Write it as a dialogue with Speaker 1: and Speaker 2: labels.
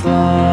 Speaker 1: slow.